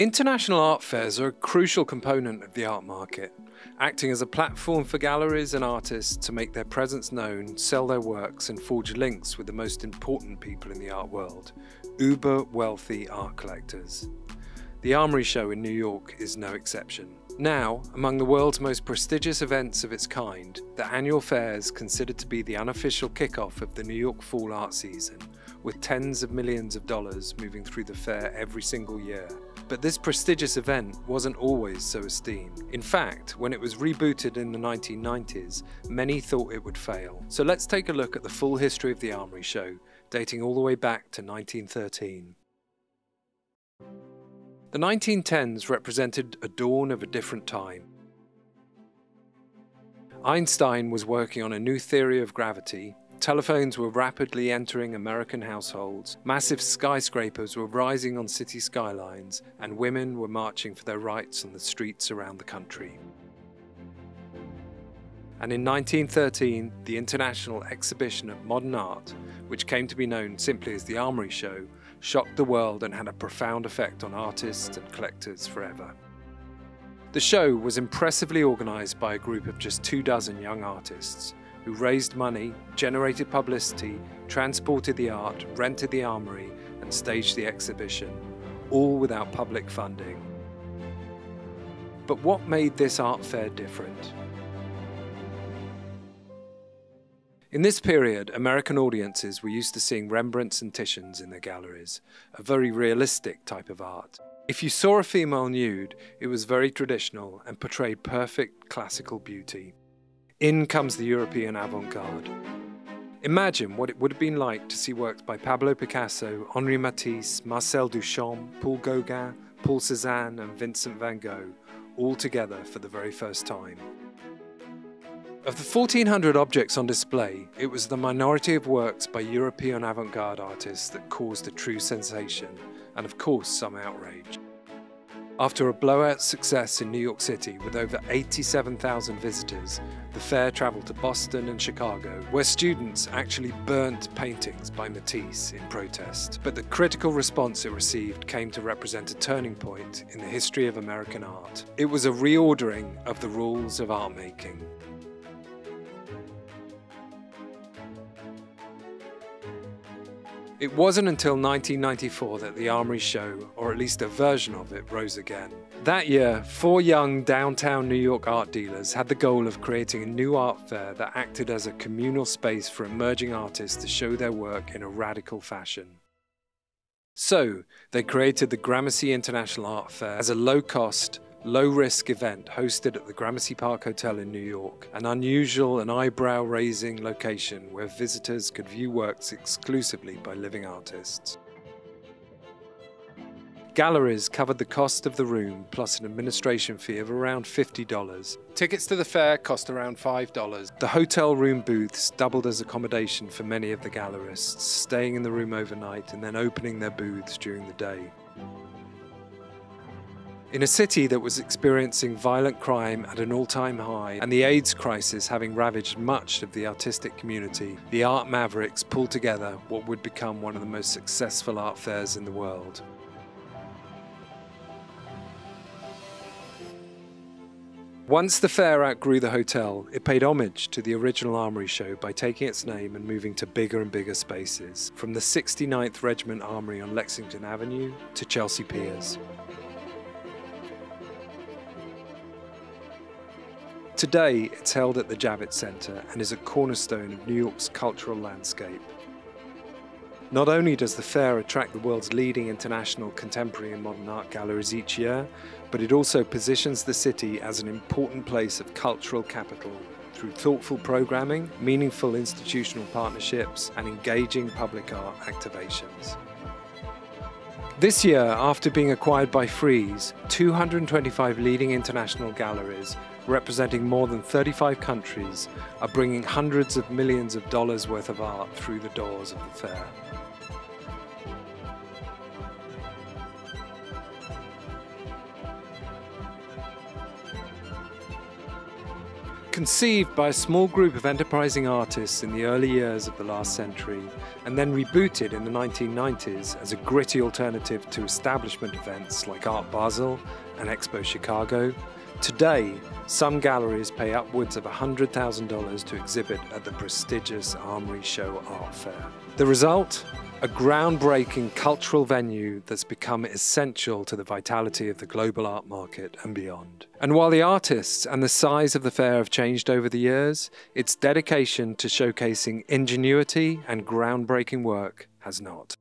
International art fairs are a crucial component of the art market, acting as a platform for galleries and artists to make their presence known, sell their works, and forge links with the most important people in the art world uber wealthy art collectors. The Armory Show in New York is no exception. Now, among the world's most prestigious events of its kind, the annual fair is considered to be the unofficial kickoff of the New York fall art season, with tens of millions of dollars moving through the fair every single year. But this prestigious event wasn't always so esteemed. In fact, when it was rebooted in the 1990s, many thought it would fail. So let's take a look at the full history of the Armory Show, dating all the way back to 1913. The 1910s represented a dawn of a different time. Einstein was working on a new theory of gravity Telephones were rapidly entering American households, massive skyscrapers were rising on city skylines, and women were marching for their rights on the streets around the country. And in 1913, the International Exhibition of Modern Art, which came to be known simply as the Armory Show, shocked the world and had a profound effect on artists and collectors forever. The show was impressively organised by a group of just two dozen young artists who raised money, generated publicity, transported the art, rented the armory, and staged the exhibition, all without public funding. But what made this art fair different? In this period, American audiences were used to seeing Rembrandts and Titians in their galleries, a very realistic type of art. If you saw a female nude, it was very traditional and portrayed perfect classical beauty. In comes the European avant garde. Imagine what it would have been like to see works by Pablo Picasso, Henri Matisse, Marcel Duchamp, Paul Gauguin, Paul Cézanne, and Vincent van Gogh all together for the very first time. Of the 1,400 objects on display, it was the minority of works by European avant garde artists that caused a true sensation, and of course, some outrage. After a blowout success in New York City with over 87,000 visitors, the fair travelled to Boston and Chicago, where students actually burnt paintings by Matisse in protest. But the critical response it received came to represent a turning point in the history of American art. It was a reordering of the rules of art making. It wasn't until 1994 that the Armory Show, or at least a version of it, rose again. That year, four young downtown New York art dealers had the goal of creating a new art fair that acted as a communal space for emerging artists to show their work in a radical fashion. So, they created the Gramercy International Art Fair as a low cost, low risk event hosted at the Gramercy Park Hotel in New York, an unusual and eyebrow raising location where visitors could view works exclusively by living artists. Galleries covered the cost of the room plus an administration fee of around $50. Tickets to the fair cost around $5. The hotel room booths doubled as accommodation for many of the gallerists, staying in the room overnight and then opening their booths during the day. In a city that was experiencing violent crime at an all time high and the AIDS crisis having ravaged much of the artistic community, the art mavericks pulled together what would become one of the most successful art fairs in the world. Once the fair outgrew the hotel, it paid homage to the original Armory show by taking its name and moving to bigger and bigger spaces, from the 69th Regiment Armory on Lexington Avenue to Chelsea Piers. Today, it's held at the Javits Center and is a cornerstone of New York's cultural landscape. Not only does the fair attract the world's leading international contemporary and modern art galleries each year, but it also positions the city as an important place of cultural capital through thoughtful programming, meaningful institutional partnerships, and engaging public art activations. This year, after being acquired by Frieze, 225 leading international galleries representing more than 35 countries, are bringing hundreds of millions of dollars worth of art through the doors of the fair. Conceived by a small group of enterprising artists in the early years of the last century, and then rebooted in the 1990s as a gritty alternative to establishment events like Art Basel and Expo Chicago, today some galleries pay upwards of $100,000 to exhibit at the prestigious Armory Show Art Fair. The result? a groundbreaking cultural venue that's become essential to the vitality of the global art market and beyond. And while the artists and the size of the fair have changed over the years, its dedication to showcasing ingenuity and groundbreaking work has not.